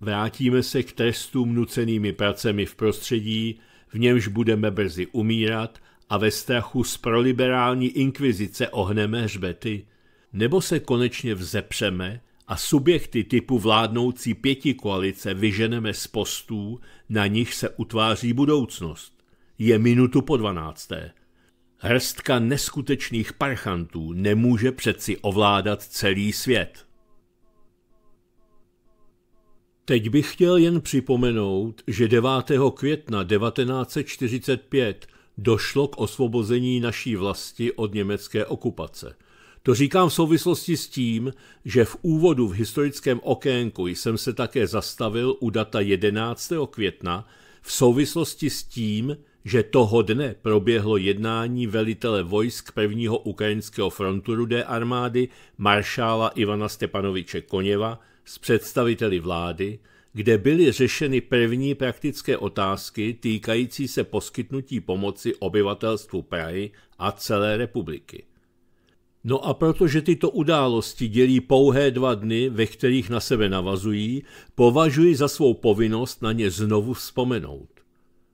vrátíme se k trestům nucenými pracemi v prostředí, v němž budeme brzy umírat a ve strachu z proliberální inkvizice ohneme hřbety, nebo se konečně vzepřeme a subjekty typu vládnoucí pěti koalice vyženeme z postů, na nich se utváří budoucnost. Je minutu po dvanácté. Hrstka neskutečných parchantů nemůže přeci ovládat celý svět. Teď bych chtěl jen připomenout, že 9. května 1945 došlo k osvobození naší vlasti od německé okupace. To říkám v souvislosti s tím, že v úvodu v historickém okénku jsem se také zastavil u data 11. května v souvislosti s tím, že toho dne proběhlo jednání velitele vojsk prvního ukrajinského frontu rudé armády maršála Ivana Stepanoviče Koněva s představiteli vlády, kde byly řešeny první praktické otázky týkající se poskytnutí pomoci obyvatelstvu Prahy a celé republiky. No a protože tyto události dělí pouhé dva dny, ve kterých na sebe navazují, považuji za svou povinnost na ně znovu vzpomenout.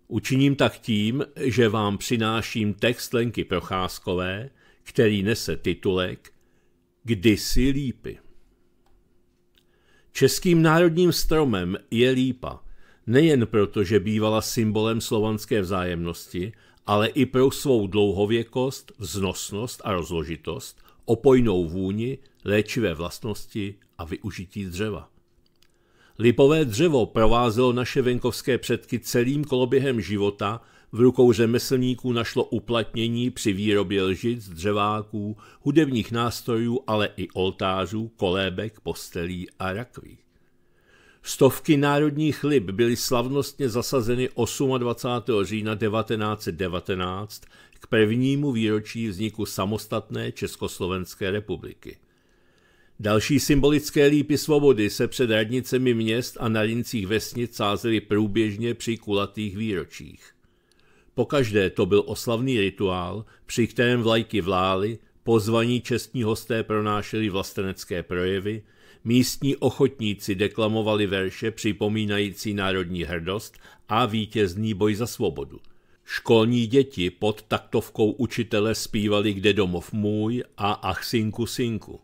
Učiním tak tím, že vám přináším text Lenky Procházkové, který nese titulek Kdysi lípy. Českým národním stromem je lípa, nejen proto, že bývala symbolem slovanské vzájemnosti, ale i pro svou dlouhověkost, vznosnost a rozložitost, opojnou vůni, léčivé vlastnosti a využití dřeva. Lipové dřevo provázelo naše venkovské předky celým koloběhem života, v rukou řemeslníků našlo uplatnění při výrobě lžic, dřeváků, hudebních nástrojů, ale i oltářů, kolébek, postelí a rakví. Stovky národních lip byly slavnostně zasazeny 28. října 1919 k prvnímu výročí vzniku samostatné Československé republiky. Další symbolické lípy svobody se před radnicemi měst a na lincích vesnic sázely průběžně při kulatých výročích. Pokaždé to byl oslavný rituál, při kterém vlajky vlály, pozvaní čestní hosté pronášeli vlastenecké projevy, místní ochotníci deklamovali verše připomínající národní hrdost a vítězný boj za svobodu. Školní děti pod taktovkou učitele zpívali Kde domov můj a Ach synku synku.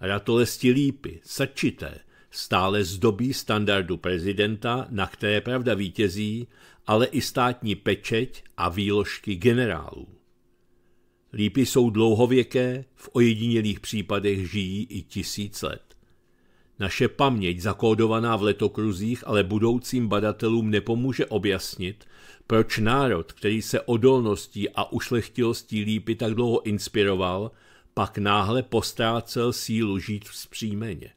Ratolesti lípy, srčité, stále zdobí standardu prezidenta, na které pravda vítězí, ale i státní pečeť a výložky generálů. Lípy jsou dlouhověké, v ojedinělých případech žijí i tisíc let. Naše paměť zakódovaná v letokruzích ale budoucím badatelům nepomůže objasnit, proč národ, který se odolností a ušlechtilostí lípy tak dlouho inspiroval, pak náhle postrácel sílu žít vzpřímeně.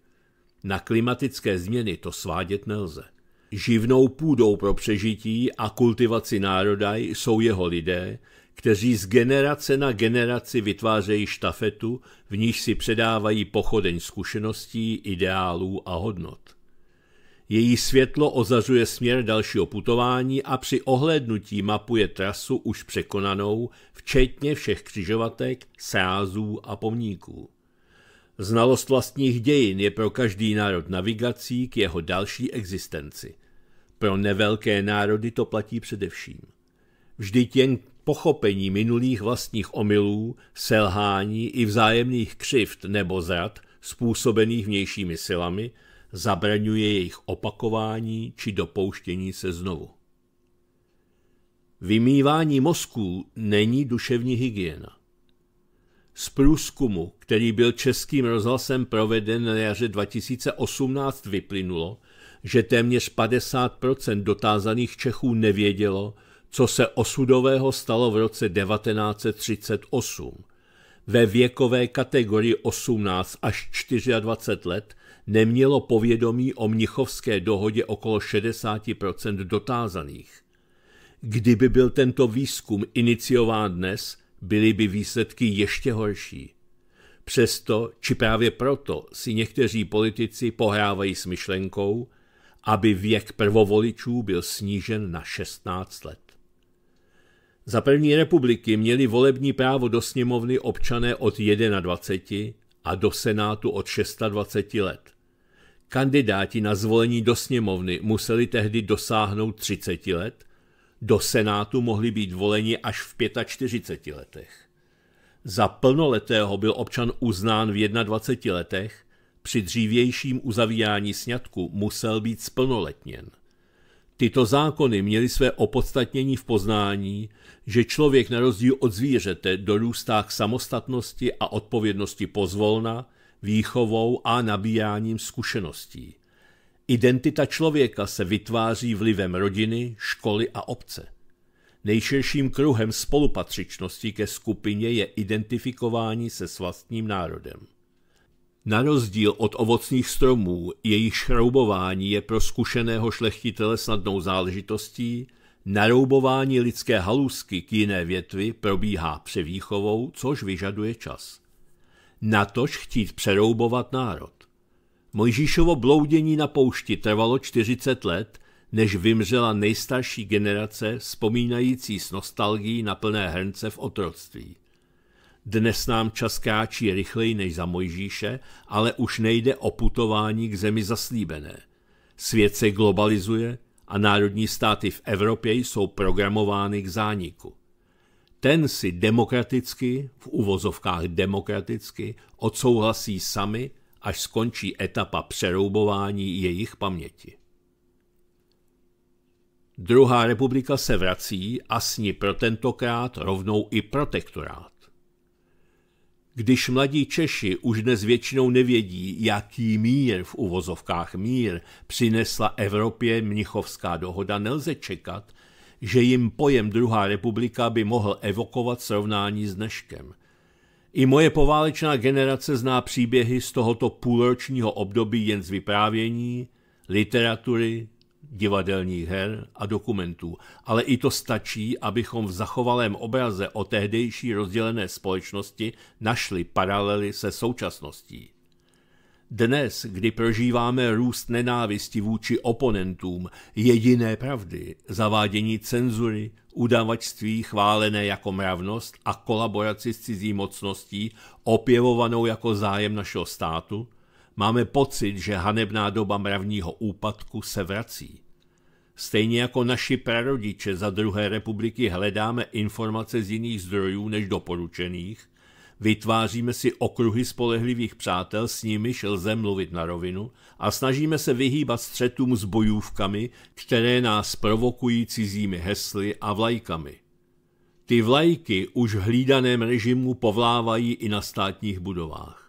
Na klimatické změny to svádět nelze. Živnou půdou pro přežití a kultivaci národa jsou jeho lidé, kteří z generace na generaci vytvářejí štafetu, v níž si předávají pochodeň zkušeností, ideálů a hodnot. Její světlo ozařuje směr dalšího putování a při ohlédnutí mapuje trasu už překonanou, včetně všech křižovatek, sázů a pomníků. Znalost vlastních dějin je pro každý národ navigací k jeho další existenci. Pro nevelké národy to platí především. Vždyť jen pochopení minulých vlastních omylů, selhání i vzájemných křivt nebo zrad způsobených vnějšími silami zabraňuje jejich opakování či dopouštění se znovu. Vymývání mozků není duševní hygiena. Z průzkumu, který byl českým rozhlasem proveden na jaře 2018, vyplynulo, že téměř 50% dotázaných Čechů nevědělo, co se osudového stalo v roce 1938. Ve věkové kategorii 18 až 24 let nemělo povědomí o mnichovské dohodě okolo 60% dotázaných. Kdyby byl tento výzkum iniciován dnes, byly by výsledky ještě horší. Přesto, či právě proto, si někteří politici pohrávají s myšlenkou, aby věk prvovoličů byl snížen na 16 let. Za první republiky měli volební právo do sněmovny občané od 21 a do senátu od 26 let. Kandidáti na zvolení do sněmovny museli tehdy dosáhnout 30 let, do senátu mohli být voleni až v 45 letech. Za plnoletého byl občan uznán v 21 letech, při dřívějším uzavírání sňatku musel být splnoletněn. Tyto zákony měly své opodstatnění v poznání, že člověk na rozdíl od zvířete dorůstá k samostatnosti a odpovědnosti pozvolna, výchovou a nabíjáním zkušeností. Identita člověka se vytváří vlivem rodiny, školy a obce. Nejširším kruhem spolupatřičnosti ke skupině je identifikování se s vlastním národem. Na rozdíl od ovocných stromů, jejich šroubování je pro zkušeného šlechtitele snadnou záležitostí, naroubování lidské halusky k jiné větvi probíhá převýchovou, což vyžaduje čas. Natož chtít přeroubovat národ. Mojžíšovo bloudění na poušti trvalo 40 let, než vymřela nejstarší generace vzpomínající s nostalgií na plné hrnce v otroctví. Dnes nám čas kráčí rychleji než za Mojžíše, ale už nejde o putování k zemi zaslíbené. Svět se globalizuje a národní státy v Evropě jsou programovány k zániku. Ten si demokraticky, v uvozovkách demokraticky, odsouhlasí sami, až skončí etapa přeroubování jejich paměti. Druhá republika se vrací a s ní pro tentokrát rovnou i protektorát. Když mladí Češi už dnes většinou nevědí, jaký mír v uvozovkách mír přinesla Evropě Mnichovská dohoda, nelze čekat, že jim pojem druhá republika by mohl evokovat srovnání s dneškem. I moje poválečná generace zná příběhy z tohoto půlročního období jen z vyprávění, literatury, divadelních her a dokumentů, ale i to stačí, abychom v zachovalém obraze o tehdejší rozdělené společnosti našli paralely se současností. Dnes, kdy prožíváme růst nenávisti vůči oponentům jediné pravdy, zavádění cenzury, udavačství chválené jako mravnost a kolaboraci s cizí mocností opěvovanou jako zájem našeho státu, máme pocit, že hanebná doba mravního úpadku se vrací. Stejně jako naši prarodiče za druhé republiky hledáme informace z jiných zdrojů než doporučených, vytváříme si okruhy spolehlivých přátel, s nimiž lze mluvit na rovinu a snažíme se vyhýbat střetům s bojůvkami, které nás provokují cizími hesly a vlajkami. Ty vlajky už v hlídaném režimu povlávají i na státních budovách.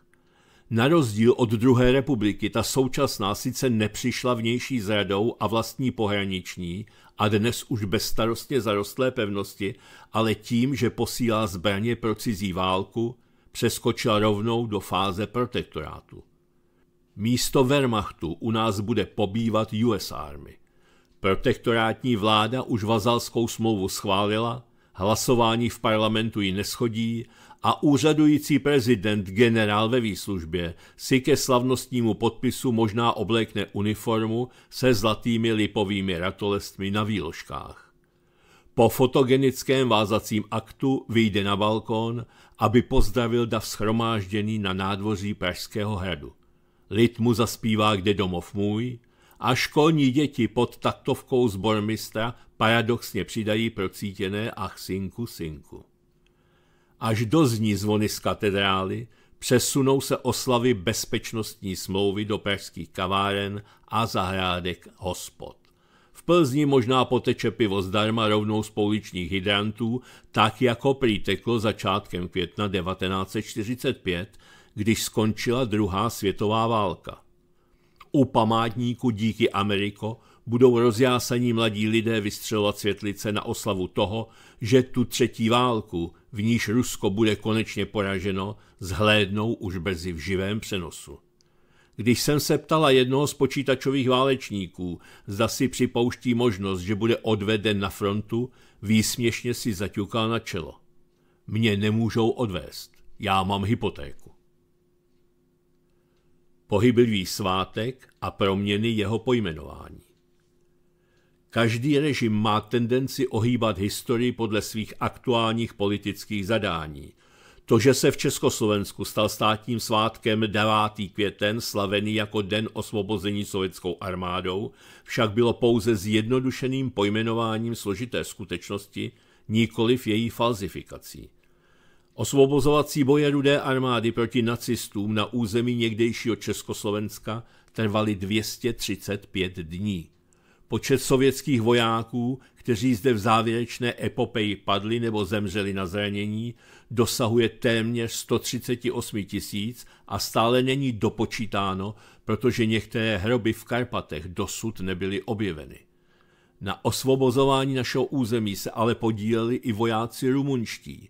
Na rozdíl od druhé republiky ta současná sice nepřišla vnější zradou a vlastní pohraniční a dnes už bezstarostně zarostlé pevnosti, ale tím, že posílá zbraně pro cizí válku, přeskočila rovnou do fáze protektorátu. Místo Wehrmachtu u nás bude pobývat US Army. Protektorátní vláda už vazalskou smlouvu schválila, hlasování v parlamentu ji neschodí a úřadující prezident generál ve výslužbě si ke slavnostnímu podpisu možná oblékne uniformu se zlatými lipovými ratolestmi na výložkách. Po fotogenickém vázacím aktu vyjde na balkón, aby pozdravil dav schromážděný na nádvoří Pražského hradu. Lid mu zaspívá Kde domov můj a školní děti pod taktovkou zbormistra paradoxně přidají procítěné ach synku, synku až dozní zvony z katedrály, přesunou se oslavy bezpečnostní smlouvy do pražských kaváren a zahrádek hospod. V Plzni možná poteče pivo zdarma rovnou z pouličních hydrantů, tak jako přiteklo začátkem května 1945, když skončila druhá světová válka. U památníku díky Ameriko budou rozjásaní mladí lidé vystřelovat světlice na oslavu toho, že tu třetí válku, v níž Rusko bude konečně poraženo, zhlédnou už brzy v živém přenosu. Když jsem se ptala jednoho z počítačových válečníků, zda si připouští možnost, že bude odveden na frontu, výsměšně si zaťukal na čelo. Mě nemůžou odvést, já mám hypotéku. Pohyblivý svátek a proměny jeho pojmenování. Každý režim má tendenci ohýbat historii podle svých aktuálních politických zadání. To, že se v Československu stal státním svátkem 9. květen, slavený jako Den osvobození sovětskou armádou, však bylo pouze zjednodušeným pojmenováním složité skutečnosti, nikoliv její falzifikací. Osvobozovací boje rudé armády proti nacistům na území někdejšího Československa trvaly 235 dní. Počet sovětských vojáků, kteří zde v závěrečné epopeji padli nebo zemřeli na zranění, dosahuje téměř 138 tisíc a stále není dopočítáno, protože některé hroby v Karpatech dosud nebyly objeveny. Na osvobozování našeho území se ale podíleli i vojáci rumunští.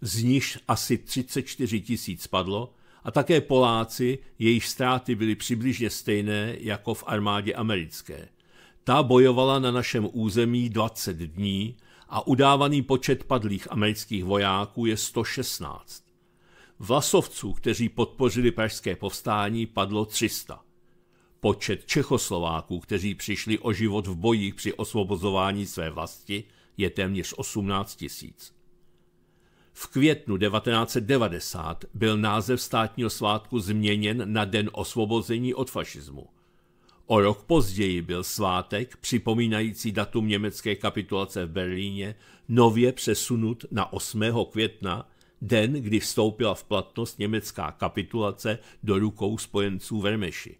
Z nich asi 34 tisíc padlo a také Poláci, jejich ztráty byly přibližně stejné jako v armádě americké – ta bojovala na našem území 20 dní a udávaný počet padlých amerických vojáků je 116. Vlasovců, kteří podpořili pražské povstání, padlo 300. Počet Čechoslováků, kteří přišli o život v bojích při osvobozování své vlasti, je téměř 18 tisíc. V květnu 1990 byl název státního svátku změněn na Den osvobození od fašismu – O rok později byl svátek, připomínající datum německé kapitulace v Berlíně, nově přesunut na 8. května, den, kdy vstoupila v platnost německá kapitulace do rukou spojenců Vermeši.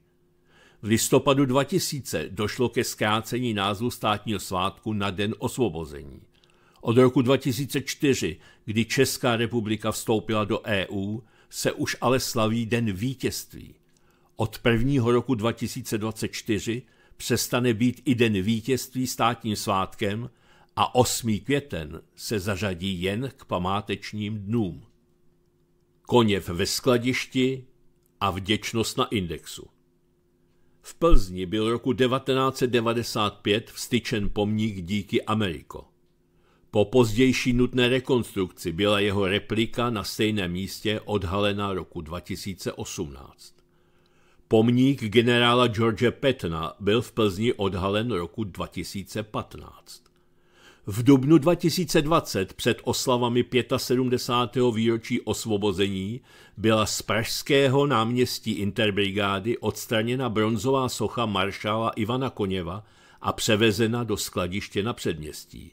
V listopadu 2000 došlo ke zkrácení názvu státního svátku na Den osvobození. Od roku 2004, kdy Česká republika vstoupila do EU, se už ale slaví Den vítězství. Od prvního roku 2024 přestane být i den vítězství státním svátkem a 8. květen se zařadí jen k památečním dnům. Koněv ve skladišti a vděčnost na indexu. V Plzni byl roku 1995 vstyčen pomník díky Ameriko. Po pozdější nutné rekonstrukci byla jeho replika na stejném místě odhalena roku 2018. Pomník generála George Petna byl v Plzni odhalen roku 2015. V dubnu 2020 před oslavami 75. výročí osvobození byla z pražského náměstí Interbrigády odstraněna bronzová socha maršála Ivana Koněva a převezena do skladiště na předměstí.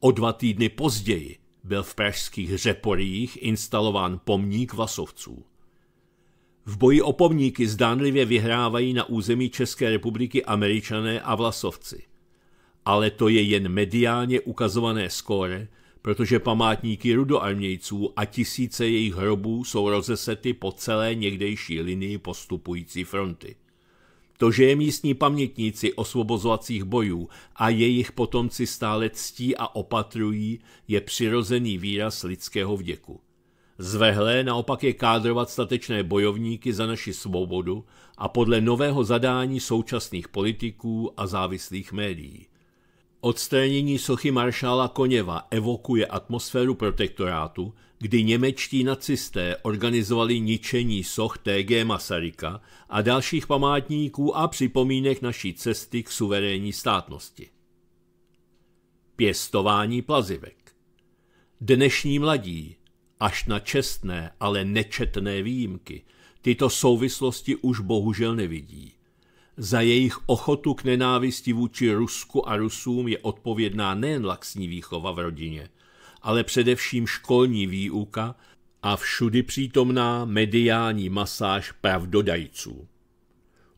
O dva týdny později byl v pražských řeporích instalován pomník Vasovců. V boji o pomníky zdánlivě vyhrávají na území České republiky američané a vlasovci. Ale to je jen mediálně ukazované skóre, protože památníky rudoarmějců a tisíce jejich hrobů jsou rozesety po celé někdejší linii postupující fronty. To, že je místní pamětníci osvobozovacích bojů a jejich potomci stále ctí a opatrují, je přirozený výraz lidského vděku. Zvehlé naopak je kádrovat statečné bojovníky za naši svobodu a podle nového zadání současných politiků a závislých médií. Odstranění sochy maršála Koněva evokuje atmosféru protektorátu, kdy němečtí nacisté organizovali ničení soch TG Masaryka a dalších památníků a připomínek naší cesty k suverénní státnosti. Pěstování plazivek Dnešní mladí, až na čestné, ale nečetné výjimky, tyto souvislosti už bohužel nevidí. Za jejich ochotu k nenávisti vůči Rusku a Rusům je odpovědná nejen laxní výchova v rodině, ale především školní výuka a všudy přítomná mediální masáž pravdodajců.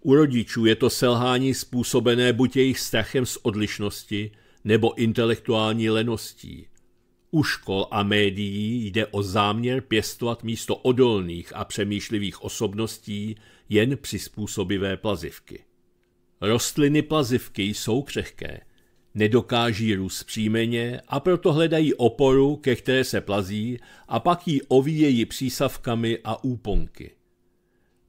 U rodičů je to selhání způsobené buď jejich strachem z odlišnosti nebo intelektuální leností. U škol a médií jde o záměr pěstovat místo odolných a přemýšlivých osobností jen přizpůsobivé plazivky. Rostliny plazivky jsou křehké, nedokáží růst příjmeně a proto hledají oporu, ke které se plazí a pak ji ovíjejí přísavkami a úponky.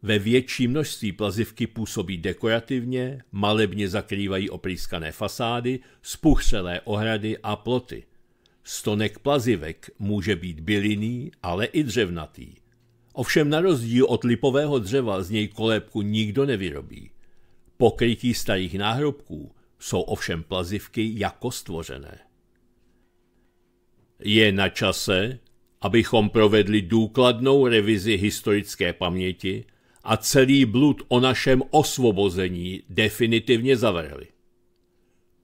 Ve větší množství plazivky působí dekorativně, malebně zakrývají oprýskané fasády, spuchřelé ohrady a ploty. Stonek plazivek může být bylinný, ale i dřevnatý. Ovšem na rozdíl od lipového dřeva z něj kolébku nikdo nevyrobí. Pokrytí starých náhrobků jsou ovšem plazivky jako stvořené. Je na čase, abychom provedli důkladnou revizi historické paměti a celý blud o našem osvobození definitivně zavrhli.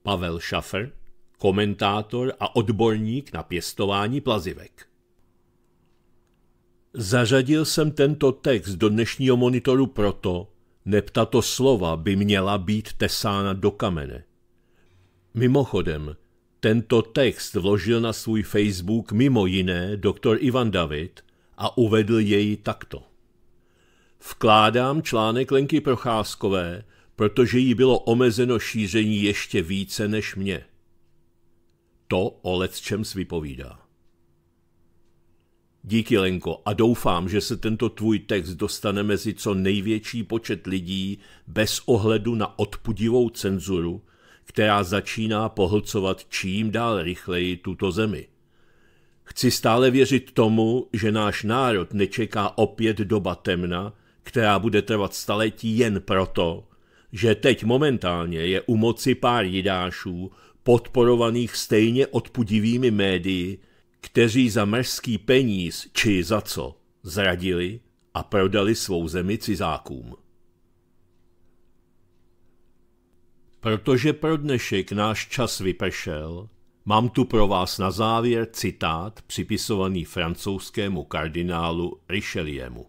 Pavel Šafer, komentátor a odborník na pěstování plazivek. Zařadil jsem tento text do dnešního monitoru proto, neb tato slova by měla být tesána do kamene. Mimochodem, tento text vložil na svůj Facebook mimo jiné doktor Ivan David a uvedl jej takto. Vkládám článek Lenky Procházkové, protože jí bylo omezeno šíření ještě více než mě. To o čem vypovídá. Díky, Lenko, a doufám, že se tento tvůj text dostane mezi co největší počet lidí bez ohledu na odpudivou cenzuru, která začíná pohlcovat čím dál rychleji tuto zemi. Chci stále věřit tomu, že náš národ nečeká opět doba temna, která bude trvat staletí jen proto, že teď momentálně je u moci pár jidášů, podporovaných stejně odpudivými médii, kteří za mrzký peníz či za co zradili a prodali svou zemi cizákům. Protože pro dnešek náš čas vypršel, mám tu pro vás na závěr citát připisovaný francouzskému kardinálu Richeliemu.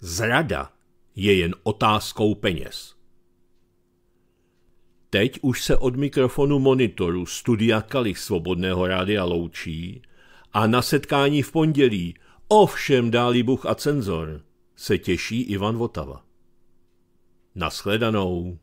Zrada je jen otázkou peněz. Teď už se od mikrofonu monitoru studia Kalich Svobodného rádia loučí a na setkání v pondělí, ovšem dálí Bůh a cenzor, se těší Ivan Votava. Naschledanou.